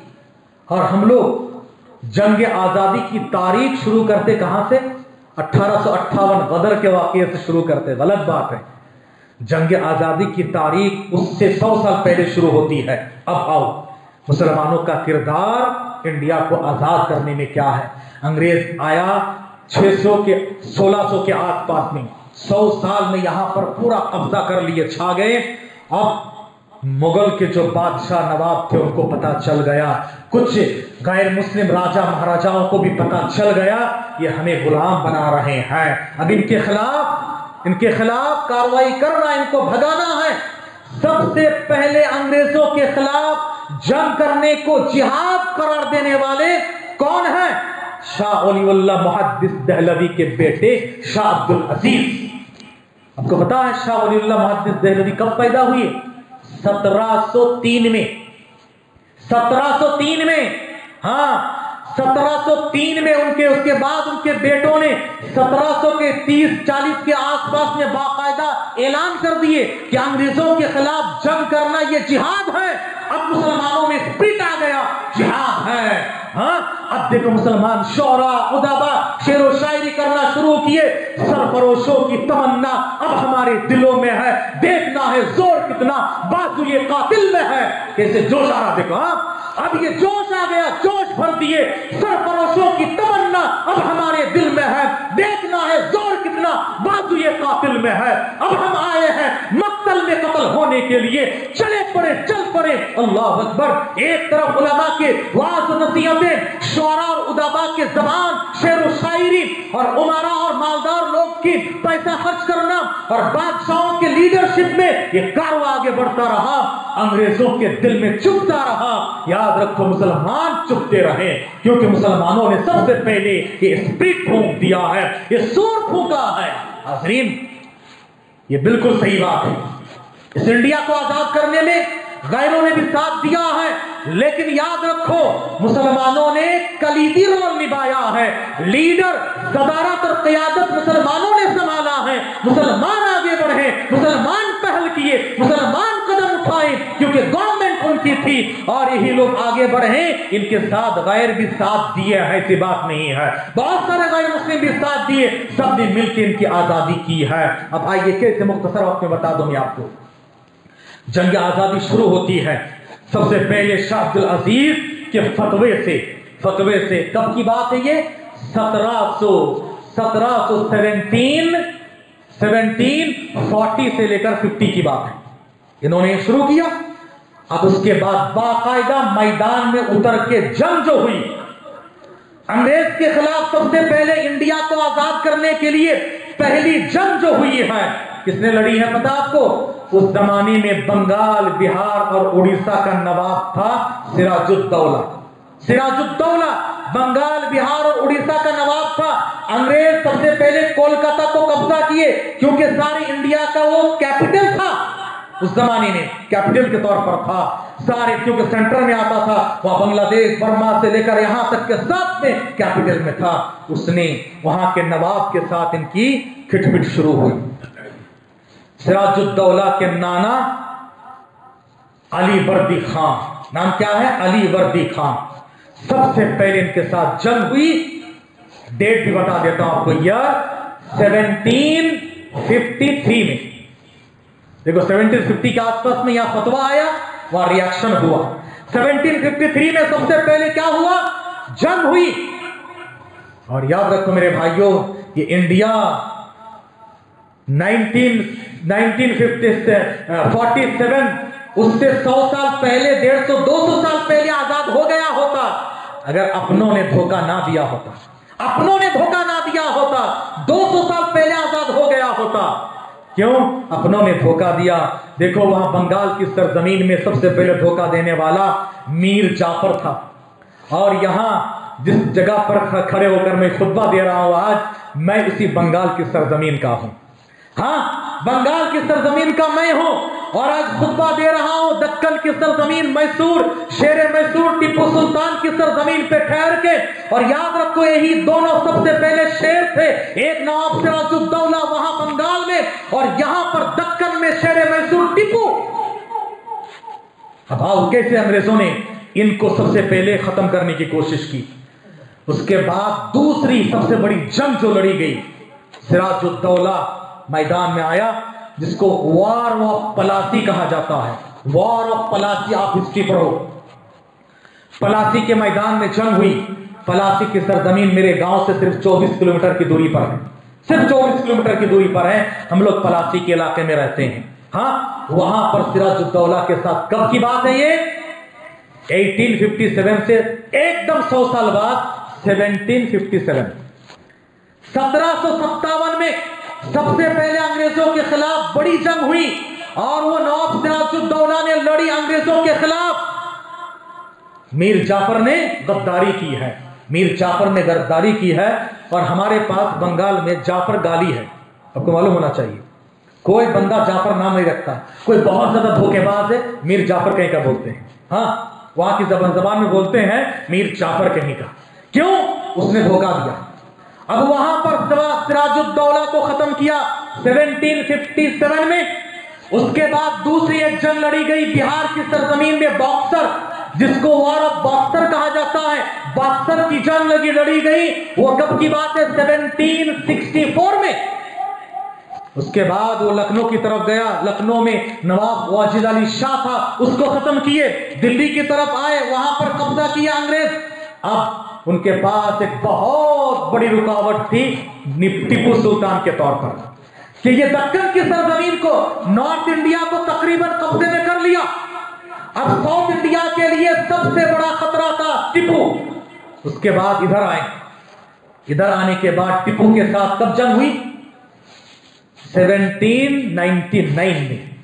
और हम लोग जंग आज़ादी की तारीख शुरू करते कहाँ से? अठारह गदर के वाक्य से शुरू करते। गलत बात है। जंग आज़ादी की तारीख उससे सौ साल पहले शुरू होती है। अब आओ, मुसलमानों का किरदार इंडिया को आज़ाद करने में क्या है? अंग्रेज़ आया 600 के 1600 के आसपास में। 100 साल में यहाँ पर पूरा कब्जा कर लिए, छा गए। अब मुगल के जो बादशाह नवाब थे, उनको पता चल गया। कुछ गैर मुस्लिम राजा महाराजाओं को भी पता चल गया, ये हमें गुलाम बना रहे हैं। अब इनके खिलाफ इनके खिलाफ कार्रवाई करना, इनको भगाना है। सबसे पहले अंग्रेज़ों के खिलाफ जंग करने को जिहाद करार देने वाले कौन है? शाह मुहद्दिस दहलवी के बेटे शाह अब्दुल अज़ीज़। आपको पता है शाह मुहद्दिस दहलवी कब पैदा हुए 1703 में। 1703 में। हाँ 1703 में उनके, उसके बाद उनके बेटों ने 1700 के 30 40 के आसपास में बाकायदा ऐलान कर दिए कि अंग्रेज़ों के खिलाफ जंग करना ये जिहाद है। अब मुसलमानों में स्पिरिट आ गया, जिहाद है। हाँ? अब देखो मुसलमान, शौरा, उदाबा, शेर शायरी करना शुरू किए। सरफरोशों की तमन्ना अब हमारे दिलों में है। देखना है ज़ोर कितना बाजू ये कातिल में है। कैसे जोश आ रहा देखो हाँ? अब ये जोश आ गया, जोश भर दिए। सरफरोशों की तमन्ना अब हमारे दिल में है। देखना है ज़ोर कितना बाजू ये कातिल में है। अब हम आए हैं मक्तल में कत्ल होने के लिए। चले पड़े, चल पड़े। अल्लाह अकबर। एक तरफ़ उलमा के वाज नसीहतें शोरा और उदाबा के जबान, शेर शायरी और उमारा और मालदार लोग की पैसा खर्च करना और बादशाहों के लीडरशिप में ये कारवा आगे बढ़ता रहा, अंग्रेज़ों के दिल में चुपता रहा। याद रखो, मुसलमान चुपते रहे, क्योंकि मुसलमानों ने सबसे पहले ये स्प्रिट फूंक दिया है, ये सूर फूका है। हाजरीन, ये बिल्कुल सही बात है। इस इंडिया को आज़ाद करने में गैरों ने भी साथ दिया है, लेकिन याद रखो, मुसलमानों ने कलीदी रोल निभाया है। लीडर सदारत और क्यादत मुसलमानों ने संभाला है। मुसलमान आगे बढ़े, मुसलमान पहल किए, मुसलमान कदम उठाए, क्योंकि गवर्नमेंट उनकी थी, और यही लोग आगे बढ़े, इनके साथ गैर भी साथ दिए हैं, ऐसी बात नहीं है। बहुत सारे गैर मुस्लिम भी साथ दिए सबने मिलकर इनकी आज़ादी की है। अब आइए कैसे मुख्तसर वक्त में बता दूँ मैं आपको। जंग आज़ादी शुरू होती है। सबसे पहले शाह अब्दुल अज़ीज़ के फतवे से फतवे से कब की बात है ये? सत्रह सो सत्रह सो सेवनटीन सेवनटीन फोर्टी से लेकर फिफ्टी की बात है। इन्होंने शुरू किया। अब उसके बाद बाकायदा मैदान में उतर के जंग जो हुई, अंग्रेज़ के खिलाफ सबसे पहले इंडिया को आज़ाद करने के लिए पहली जंग जो हुई है, किसने लड़ी है पता आपको? उस जमाने में बंगाल, बिहार और उड़ीसा का नवाब था सिराजुद्दौला। सिराजुद्दौला बंगाल, बिहार और उड़ीसा का नवाब था। अंग्रेज़ सबसे पहले कोलकाता को कब्जा किए, क्योंकि सारी इंडिया का वो कैपिटल था। उस जमाने में कैपिटल के तौर पर था। सारे, क्योंकि सेंटर में आता था, वह बांग्लादेश, बर्मा से लेकर यहाँ तक के साथ में कैपिटल में था। उसने वहाँ के नवाब के साथ इनकी खिटपिट शुरू हुई। सिराजुद्दौला के नाना अली वर्दी खान। नाम क्या है? अली वर्दी खान। सबसे पहले इनके साथ जंग हुई। डेट भी बता देता हूँ आपको ईयर 1753 में। देखो 1750 के आसपास में यहाँ फतवा आया, वहाँ रिएक्शन हुआ। 1753 में सबसे पहले क्या हुआ? जंग हुई। और याद रखो मेरे भाइयों, ये इंडिया 19 1947 उससे सौ साल पहले, डेढ़ सौ, दो सौ साल पहले आज़ाद हो गया होता। अगर अपनों ने धोखा ना दिया होता, अपनों ने धोखा ना दिया होता 200 साल पहले आज़ाद हो गया होता। क्यों? अपनों ने धोखा दिया। देखो, वहाँ बंगाल की सरजमीन में सबसे पहले धोखा देने वाला मीर जाफ़र था। और यहाँ जिस जगह पर खड़े होकर मैं खुतबा दे रहा हूँ आज, मैं इसी बंगाल की सरजमीन का हूँ। हाँ बंगाल की सरजमीन का मैं हूँ और आज खुतबा दे रहा हूँ दक्कन की सरजमीन मैसूर, शेर मैसूर, टीपू सुल्तान की सरजमीन पे ठहर के। और याद रखो, यही दोनों सबसे पहले शेर थे। एक नवाब सिराजुद्दौला वहाँ बंगाल में और यहाँ पर दक्कन में शेर मैसूर, टीपू। अब कैसे अंग्रेज़ों ने इनको सबसे पहले खत्म करने की कोशिश की? उसके बाद दूसरी सबसे बड़ी जंग जो लड़ी गई, सिराजुद्दौला मैदान में आया, जिसको वार ऑफ़ पलासी कहा जाता है। वॉर ऑफ़ पलासी आप हिस्ट्री पढ़ो। पलासी के मैदान में जंग हुई। पलासी की सरजमीन मेरे गाँव से सिर्फ़ 24 किलोमीटर की दूरी पर है। सिर्फ़ 24 किलोमीटर की दूरी पर है। हम लोग पलासी के इलाके में रहते हैं। हाँ वहाँ पर सिराजुद्दौला के साथ कब की बात है ये? 1857 से एकदम सौ साल बाद 1757 1757 में सबसे पहले अंग्रेज़ों के खिलाफ बड़ी जंग हुई और वो नवाब सिराजुद्दौला ने लड़ी अंग्रेज़ों के खिलाफ। मीर जाफ़र ने गद्दारी की है। मीर जाफ़र ने गद्दारी की है और हमारे पास बंगाल में जाफ़र गाली है। आपको मालूम होना चाहिए। कोई बंदा जाफ़र नाम नहीं रखता। कोई बहुत ज़्यादा धोखेबाज है, मीर जाफ़र कहीं का बोलते हैं। हाँ वहाँ की जबान जबान में बोलते हैं, मीर जाफ़र कहीं का। क्यों? उसने धोखा दिया। अब वहाँ पर सिराजुद्दौला को खत्म किया। 1757 में। उसके बाद दूसरी एक जंग लड़ी गई बिहार की सरजमीन में बॉक्सर जिसको वॉर ऑफ़ बॉक्सर कहा जाता है। बॉक्सर की जंग लगी, लड़ी गई। वो कब की बात है? 1764 में। उसके बाद वो लखनऊ की तरफ़ गया। लखनऊ में नवाब वाजिद अली शाह था। उसको खत्म किए। दिल्ली की तरफ़ आए। वहाँ पर कब्जा किया अंग्रेज़। अब उनके पास एक बहुत बड़ी रुकावट थी टिप्पू सुल्तान के तौर पर। कि ये दक्कन की सरजमीन को नॉर्थ इंडिया को तकरीबन कब्जे में कर लिया। अब साउथ इंडिया के लिए सबसे बड़ा खतरा था टिप्पू उसके बाद इधर आए। इधर आने के बाद टिप्पू के साथ कब जंग हुई? 1799 में।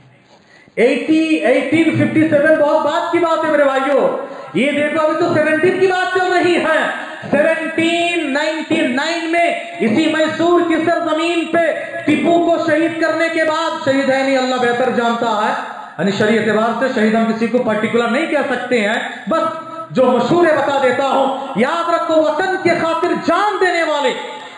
80 1857 बहुत बात की बात है मेरे भाइयों। ये देखो, अभी तो 17 की बात चल रही है। 1799 में इसी मैसूर की सरजमीन पे टिप्पू को शहीद करने के बाद शहीद है नहीं, अल्लाह बेहतर जानता है। यानी शरीय एतबार से शहीद हम किसी को पर्टिकुलर नहीं कह सकते हैं। बस जो मशहूर है बता देता हूँ, याद रखो, वतन के खातिर जान देने वाले,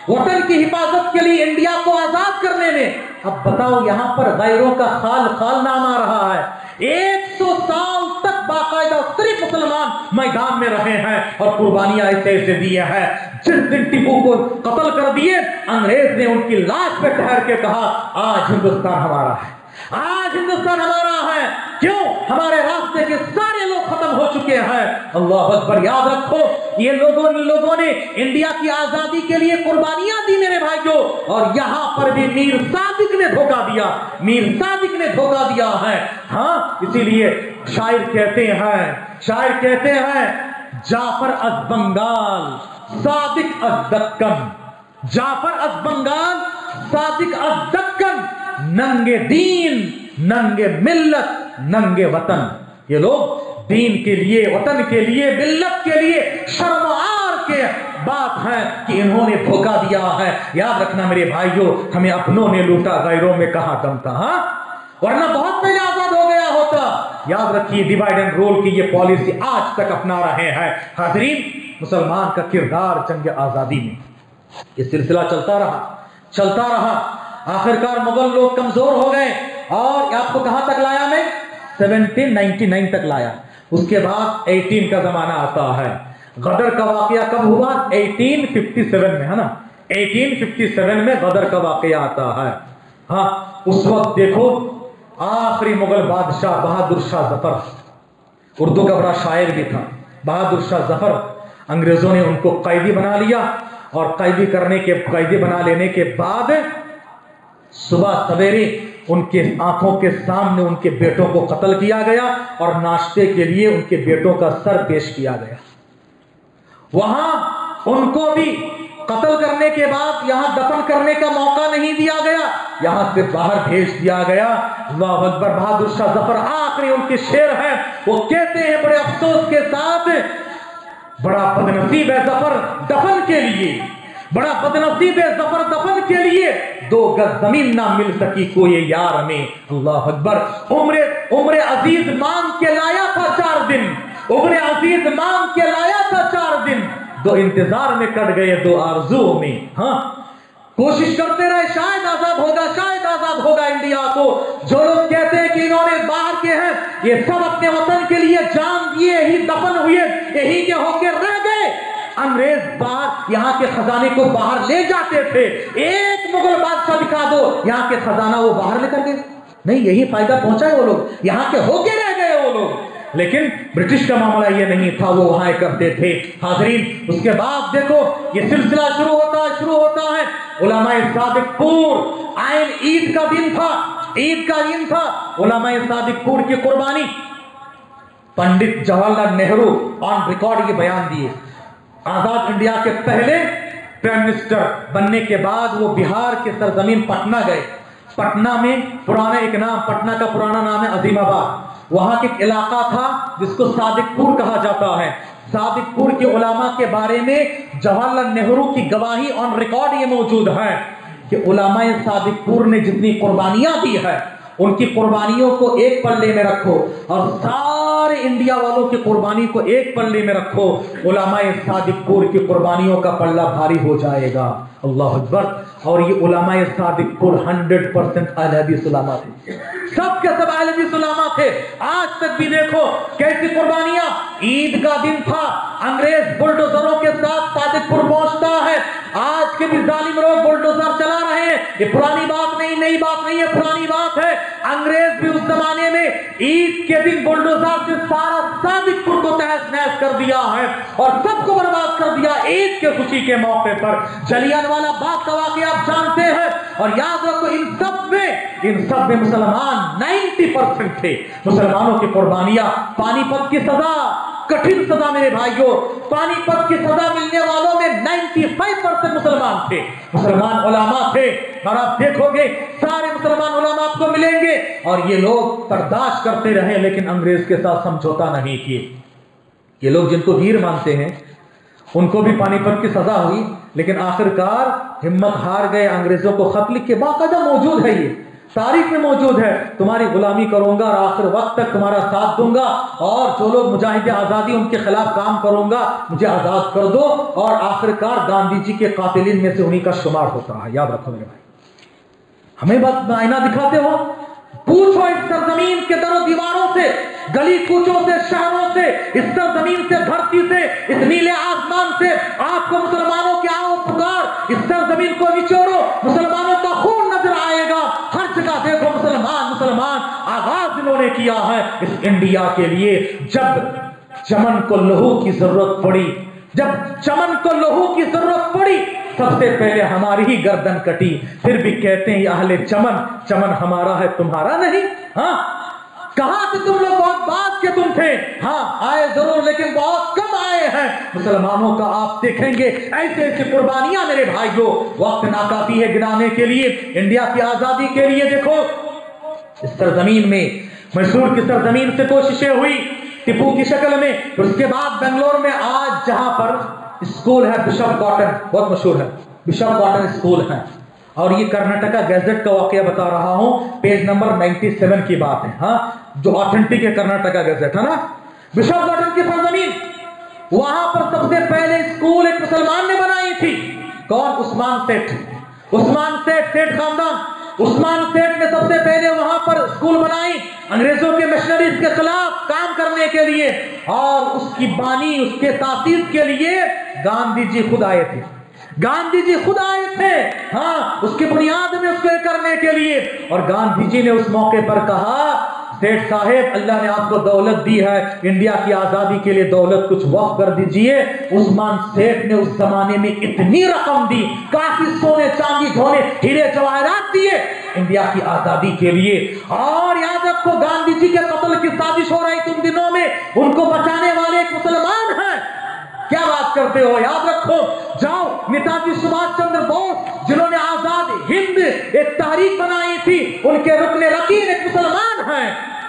वतन की हिफाजत के लिए इंडिया को आज़ाद करने में। अब बताओ, यहाँ पर गैरों का खाल खाल नाम आ रहा है। 100 साल तक बाकायदा सिर्फ़ मुसलमान मैदान में रहे हैं और कुर्बानियाँ ऐसे ऐसे दिए हैं। जिस दिन टीपू को कत्ल कर दिए, अंग्रेज़ ने उनकी लाश पे ठहर के कहा, आज हिंदुस्तान हमारा है। आज हिंदुस्तान हमारा है। क्यों? हमारे रास्ते के सारे लोग खत्म हो चुके हैं। अल्लाह अकबर, याद रखो, ये लोगों ने लोगों ने इंडिया की आज़ादी के लिए कुर्बानियाँ दी मेरे भाइयों, और यहाँ पर भी मीर सादिक ने धोखा दिया। मीर सादिक ने धोखा दिया है। हाँ इसीलिए शायर कहते हैं शायर कहते हैं, जाफ़र अज बंगाल, सादिक अज दक्कन। जाफ़र अज बंगाल, सादिक अज दक्कन। नंगे दीन, नंगे मिल्लत, नंगे वतन। ये लोग दीन के लिए, वतन के लिए, मिल्लत के लिए शर्मार के बात है कि इन्होंने धोखा दिया है। याद रखना मेरे भाइयों, हमें अपनों ने लूटा गैरों में कहा दम था हाँ? वरना बहुत पहले आज़ाद हो गया होता। याद रखिए डिवाइड एंड रोल की ये पॉलिसी आज तक अपना रहे हैं। हाजरीन, मुसलमान का किरदार जंग आज़ादी में। ये सिलसिला चलता रहा चलता रहा। आखिरकार मुगल लोग कमज़ोर हो गए। और आपको कहाँ तक लाया मैं? 1799 तक लाया। उसके बाद 18 का जमाना आता है। गदर का वाकया कब हुआ? 1857 में, है ना? 1857 में गदर का वाकया आता है। हाँ उस वक्त देखो, आखिरी मुगल बादशाह बहादुर शाह ज़फ़र। उर्दू का बड़ा शायर भी था, बहादुर शाह ज़फ़र। अंग्रेज़ों ने उनको कैदी बना लिया और कैदी करने के, कैदी बना लेने के बाद सुबह सवेरे उनके आँखों के सामने उनके बेटों को कत्ल किया गया और नाश्ते के लिए उनके बेटों का सर पेश किया गया। वहाँ उनको भी कत्ल करने के बाद यहाँ दफन करने का मौका नहीं दिया गया। यहाँ से बाहर भेज दिया गया। अल्लाह अकबर, बहादुर शाह ज़फ़र आखिरी उनके शेर है। वो कहते हैं, बड़े अफसोस के साथ, बड़ा बदनसीब है ज़फ़र दफन के लिए। बड़ा बदनसीब है ज़फ़र दफन के लिए। दो गज ज़मीन ना मिल सकी कोई यार में। अल्लाह अकबर। उम्र उम्र अज़ीज़ मांग के लाया था चार दिन। उम्र अज़ीज़ मांग के लाया था चार दिन। दो इंतज़ार में कट गए दो आरजुओं में। हाँ। कोशिश करते रहे, शायद आज़ाद होगा, शायद आज़ाद होगा इंडिया को। जो लोग कहते हैं कि इन्होंने बाहर के हैं, ये सब अपने वतन के लिए जान दिए ही दफन हुए, यही के होके रह गए। अंग्रेज़ बाहर यहाँ के खजाने को बाहर ले जाते थे। एक मुगल बादशाह दिखा दो, यहाँ के खजाना वो बाहर लेकर गए। नहीं, यही फ़ायदा पहुँचा है वो लोग। यहाँ के होके रह गए वो लोग। लेकिन ब्रिटिश का मामला ये नहीं था, वो वहाँ करते थे। हाजरीन, उसके बाद देखो, ये सिलसिला शुरू होता है, शुरू होता है। सादिकपुर, आयन ईद का दिन था, ईद का दिन था। उलामा सादिकपुर की कुर्बानी। पंडित जवाहरलाल नेहरू ऑन रिकॉर्ड ये बयान दिए। आज़ाद इंडिया के पहले प्राइम मिनिस्टर बनने के बाद वो बिहार के सरजमीन पटना गए। पटना में पुराना एक नाम, पटना का पुराना नाम है अजीमाबाद। वहाँ के इलाका था जिसको सादिकपुर कहा जाता है। सादिकपुर के उलामा के बारे में जवाहरलाल नेहरू की गवाही ऑन रिकॉर्ड ये मौजूद है कि उलामा सादिकपुर ने जितनी कुर्बानियाँ दी है उनकी कुर्बानियों को एक पल्ले में रखो और सारे इंडिया वालों की कुर्बानी को एक पल्ले में रखो। उलामाए सादिकपुर की कुर्बानियों का पल्ला भारी हो जाएगा। अल्लाह अकबर। और ये उलामाए सादिकपुर हंड्रेड परसेंट उलामा थे। सब के सब अलवी सुलामा थे। आज तक भी देखो कैसी कुर्बानियाँ। ईद का दिन था। अंग्रेज़ बुलडोजरों के साथ सादिकपुर पहुँचता है। आज के भी जालिम लोग बुलडोजर चला रहे हैं। ये पुरानी बात नहीं, नई बात नहीं है। पुरानी बात है अंग्रेज़ भी उस जमाने में ईद के दिन बुलडोजर से सारा सादिकपुर को तहस नहस कर दिया है और सबको बर्बाद कर दिया ईद के खुशी के मौके पर। जलियान वाला बाग का वाक्य आप जानते हैं और याद रखो, इन सब में, इन सब में मुसलमान 90 परसेंट थे। मुसलमानों की कुर्बानियाँ, पानीपत की सजा कठिन सजा मेरे भाइयों, पानीपत की सजा मिलने वालों में 95 परसेंट मुसलमान थे। मुसलमान उलामा थे। और आप देखोगे, सारे मुसलमान उलामा आपको मिलेंगे। और ये लोग बर्दाश्त करते रहे, लेकिन अंग्रेज़ के साथ समझौता नहीं किए। ये लोग जिनको वीर मानते हैं, उनको भी पानीपत की सजा हुई, लेकिन आखिरकार हिम्मत हार गए। अंग्रेज़ों को खत लिख के बाकायदा मौजूद है ये। तारीख में मौजूद है। तुम्हारी गुलामी करूँगा और आखिर वक्त तक तुम्हारा साथ दूँगा और जो लोग मुजाहिद आज़ादी उनके खिलाफ काम करूँगा, मुझे आज़ाद कर दो और आखिरकार गांधी जी के कातिलिन में से उन्हीं का शुमार होता है याद रखो मेरे भाई। हमें बात आईना दिखाते हो। पूछो इस सरजमीन के दरों दीवारों से, गली कूचों से, शहरों से, इस सरजमीन से, धरती से, इस नीले आसमान से। आपको मुसलमानों के आओ पुकार, इस सरजमीन को निचोड़ो मुसलमानों का खून नज़र आएगा हर जगह देखो मुसलमान मुसलमान आगाज़ इन्होंने किया है इस इंडिया के लिए। जब चमन को लहू की ज़रूरत पड़ी, जब चमन को लहू की ज़रूरत पड़ी, सबसे पहले हमारी ही गर्दन कटी। फिर भी कहते हैं, अहले चमन चमन हमारा है, तुम्हारा नहीं। हाँ? कहा से तुम लोग बहुत बात के तुम थे। हाँ आए ज़रूर, लेकिन बहुत कम आए हैं। मुसलमानों का आप देखेंगे ऐसे ऐसे कुर्बानियाँ मेरे भाइयों, वक्त नाकाफी है गिराने के लिए, इंडिया की आज़ादी के लिए देखो। इस सरजमीन में मैसूर की सरजमीन से कोशिशें हुई टिपू की शक्ल में, उसके बाद बेंगलोर में आज जहाँ पर स्कूल है, बिशप कॉटन, बहुत मशहूर है। बिशप कॉटन स्कूल है। और ये कर्नाटका गैजेट का वाक्य बता रहा हूँ, पेज नंबर 97 की बात है हाँ? जो ऑथेंटिक है कर्नाटका गैजेट, है ना? बिशप कॉटन की सरजमीन वहाँ पर सबसे पहले स्कूल एक मुसलमान ने बनाई थी। कौन? उस्मान सेठ। उस्मान सेठ सेठ खानदान। उस्मान सेठ ने सबसे पहले वहाँ पर स्कूल बनाई अंग्रेज़ों के मिशनरीज के खिलाफ काम करने के लिए और उसकी बानी, उसके तासीस के लिए गांधी जी खुद आए थे। गांधी जी खुद आए थे हाँ उसकी बुनियाद में उसके करने के लिए। और गांधी जी ने उस मौके पर कहा सेठ साहेब, अल्लाह ने आपको दौलत दी है। इंडिया की आज़ादी के लिए दौलत कुछ वक्त कर दीजिए। उस्मान सेठ ने उस जमाने में इतनी रकम दी। काफ़ी सोने, चांदी धोने हीरे, जवाहरात दिए। इंडिया की आज़ादी के लिए। और याद रखो, गांधी जी के कत्ल की साजिश हो रही तुम दिनों में। उनको बचाने वाले एक मुसलमान हैं। क्या बात करते हो? याद रखो, जाओ, नेताजी सुभाष चंद्र बोस, जिन्होंने आज़ाद हिंद एक तारीख बनाई थी, उनके रुकने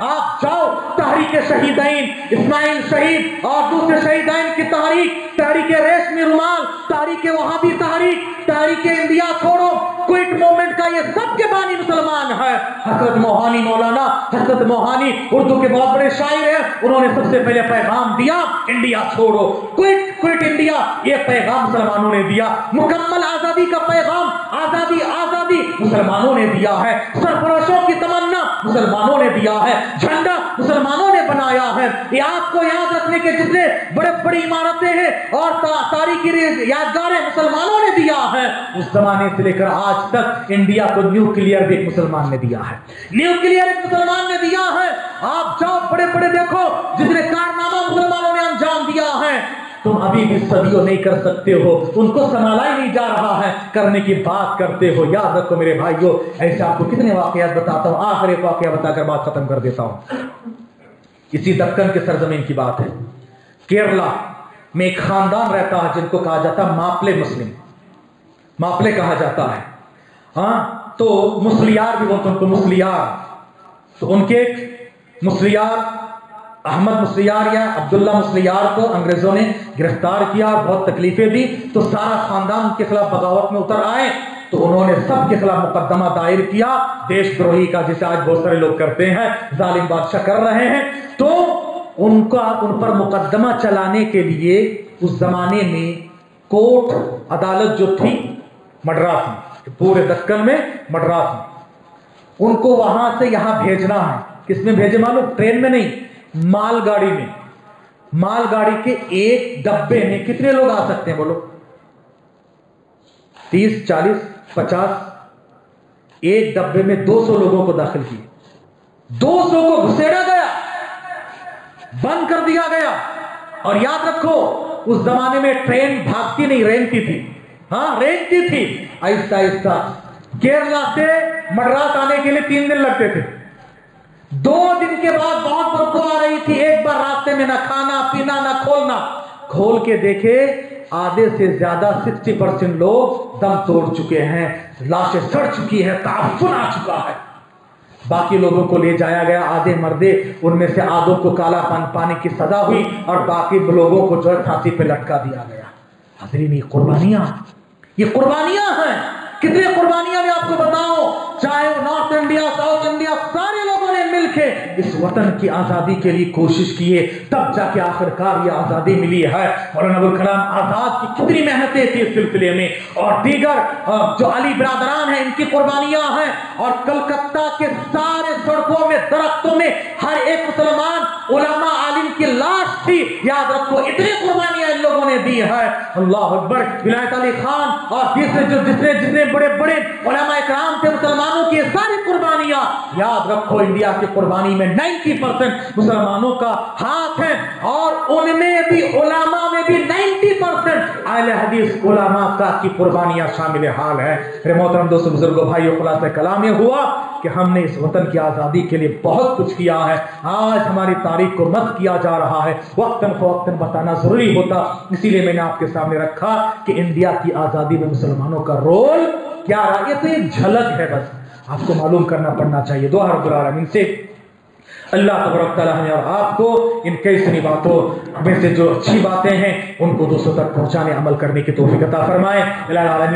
आप जाओ, तहरीक शहीदैन इस्माइल शहीद और दूसरे शहीदैन की तहरीक। तहरीक रेशमी रुमाल, तहरीक वहाबी तहरीक तहरीक इंडिया छोड़ो। क्विट मूवमेंट का ये सबके बानी मुसलमान है। हज़रत मोहानी मौलाना, हज़रत मोहानी उर्दू के बहुत बड़े शायर हैं। उन्होंने सबसे पहले पैगाम दिया, इंडिया छोड़ो। क्विट क्विट इंडिया ये पैगाम मुसलमानों ने दिया। मुकम्मल आज़ादी का पैगाम, आज़ादी आज़ादी मुसलमानों ने दिया है। सरफरोशों की तमन्ना मुसलमानों ने दिया है। झंडा मुसलमानों ने बनाया है। ये आपको याद रखने के जितने बड़े, बड़ी इमारतें हैं और तारीखी यादगारें मुसलमानों ने दिया है। उस जमाने से लेकर आज तक इंडिया को न्यूक्लियर भी एक मुसलमान ने दिया है। न्यूक्लियर एक मुसलमान ने दिया है। आप जाओ, बड़े बड़े देखो, जितने कारनामा मुसलमानों ने अंजाम दिया है। तुम अभी भी सदियों नहीं कर सकते हो। उनको संभाला ही नहीं जा रहा है। करने की बात करते हो। याद रखो मेरे भाइयों, ऐसे आपको कितने वाकयात बताता हूँ। आखिर एक वाकया बताकर बात खत्म कर देता हूँ। इसी दक्कन के सरजमीन की बात है। केरला में एक खानदान रहता है जिनको कहा जाता है मापले मुस्लिम। मापले कहा जाता है। हाँ तो मुसलियार भी बोलते उनको मुसलियार। तो उनके मुसलियार अहमद मुसलियार या अब्दुल्ला मुसलियार को अंग्रेज़ों ने गिरफ़्तार किया और बहुत तकलीफें दी तो सारा खानदान उनके खिलाफ बगावत में उतर आए तो उन्होंने सबके खिलाफ मुकदमा दायर किया, देशद्रोही का जिसे आज बहुत सारे लोग करते हैं, जालिम बादशाह कर रहे हैं तो उनका, उन पर मुकदमा चलाने के लिए उस जमाने में कोर्ट अदालत जो थी, मद्रास में, पूरे दक्कन में मद्रास में, उनको वहाँ से यहाँ भेजना है, किसमें भेजे मालूम? ट्रेन में नहीं मालगाड़ी में। मालगाड़ी के एक डब्बे में कितने लोग आ सकते हैं, बोलो? तीस, चालीस, पचास। एक डब्बे में 200 लोगों को दाखिल किए। 200 को घुसेड़ा गया, बंद कर दिया गया। और याद रखो, उस जमाने में ट्रेन भागती नहीं, रेंगती थी। हाँ रेंगती थी। आहिस्ता आहिस्ता केरला से मद्रास आने के लिए तीन दिन लगते थे। दो दिन के बाद बहुत बदबू आ रही थी, एक बार रास्ते में ना खाना, पीना, ना खोलना। खोल के देखे, आधे से ज़्यादा 60 परसेंट लोग दम तोड़ चुके हैं, लाशें सड़ चुकी है ताफुन आ चुका है। बाकी लोगों को ले जाया गया आधे मर्दे, उनमें से आधों को काला पान, पाने की सजा हुई और बाकी लोगों को जो है फांसी पे लटका दिया गया। हजरीन, ये कुर्बानियाँ ये कुर्बानियाँ हैं। कितनी कुर्बानियाँ मैं आपको बताऊँ, चाहे वो नॉर्थ इंडिया, साउथ इंडिया मिलकर इस वतन की आज़ादी के लिए कोशिश किए, तब जाके आखिरकार ये आज़ादी मिली है। मौलाना अबुल कलाम आज़ाद की कितनी मेहनतें थी इस सिलसिले में, और दीगर जो अली बरादरान है, इनकी कुर्बानियाँ हैं, और कलकत्ता के सारे सड़कों में, दरख्तों में, हर एक मुसलमान, उलमा आलिम की लाश थी। याद रखो, इतनी कुर्बानियाँ इन भी है। अल्लाह अकबर। विलायत अली खान और तीसरे जो जितने जितने बड़े बड़े इकराम थे मुसलमानों की सारी कुर्बानियाँ, याद रखो इंडिया की कुर्बानी में 90 परसेंट मुसलमानों का हाथ है और उनमें भी ओलामा में भी 90 आले हदीस उलामा का कुर्बानियाँ शामिल हाल है। मेरे मोहतरम दोस्तों, बुज़ुर्गों, भाइयों, खुलासा कलाम ये हुआ कि हमने इस वतन की आज़ादी के लिए बहुत कुछ किया है। आज हमारी तारीख को मत किया जा रहा है। वक्तन फवक्तन बताना ज़रूरी होता। इसीलिए मैंने आपके सामने रखा कि इंडिया की आज़ादी में मुसलमानों का रोल क्या रहा? ये तो एक झलक है बस। आपको मालूम करना पड़ना चाहिए। दो हर से अल्लाह तबरक हमें और आपको इन कई सारी बातों में से जो अच्छी बातें हैं, उनको दूसरों तक पहुँचाने, अमल करने की तोफ़ी अता फरमाए।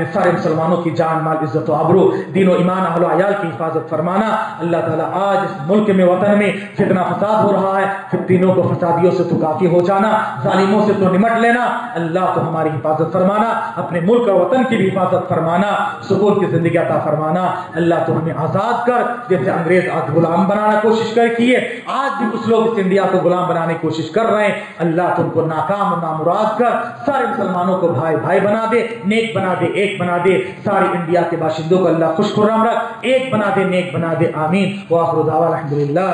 सारे मुसलमानों की जान, माल, इज़्ज़त आबरू दीन ईमान, अहल की हिफाजत फरमाना। अल्लाह ताला आज इस मुल्क में, वतन में फितना फसाद हो रहा है। फिर तीनों को, फसादियों से तो काफ़ी हो जाना, जालिमों से तो निमट लेना। अल्लाह तो हमारी हिफाजत फरमाना, अपने मुल्क और वतन की भी हिफाजत फरमाना, सुकून की ज़िंदगी अता फरमाना। अल्लाह तो हमें आज़ाद कर, जैसे अंग्रेज़ आज गुलाम बनाना कोशिश कर किए आज भी कुछ लोग इस इंडिया को गुलाम बनाने की कोशिश कर रहे हैं। अल्लाह तुमको नाकाम नामुराद कर, सारे मुसलमानों को भाई भाई बना दे, नेक बना दे, एक बना दे। सारे इंडिया के बाशिंदों को अल्लाह खुश खुर्रम रख, एक बना दे, नेक बना दे। आमीन। वाखरुदावा अलहमदिल्ला